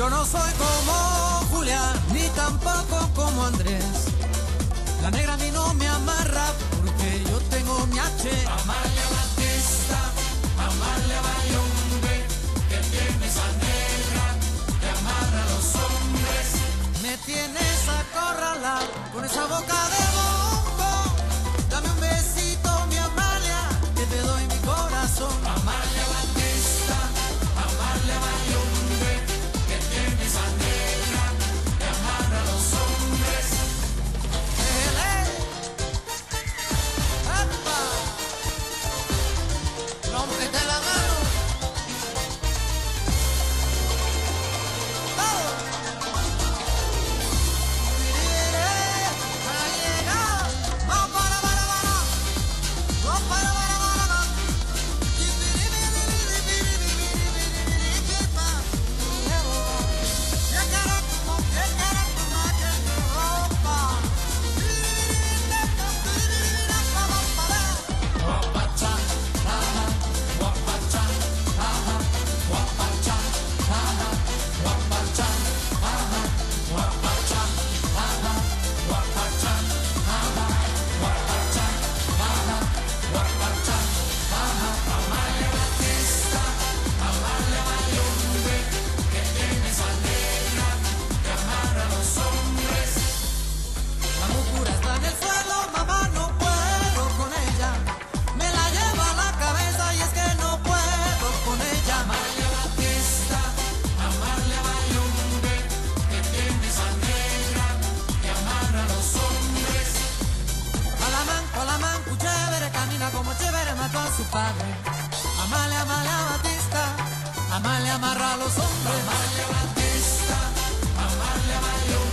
Yo no soy como Julia, ni tampoco como Andrés. La negra a mí no me amarra, porque yo tengo mi H. Amalia Batista, Amalia Bayombe, que tiene esa negra, que amarra a los hombres. Me tienes acorralada con esa boca de con su padre. Amalia, Amalia Batista, Amalia amarra a los hombres. Amalia Batista, Amalia Mayor.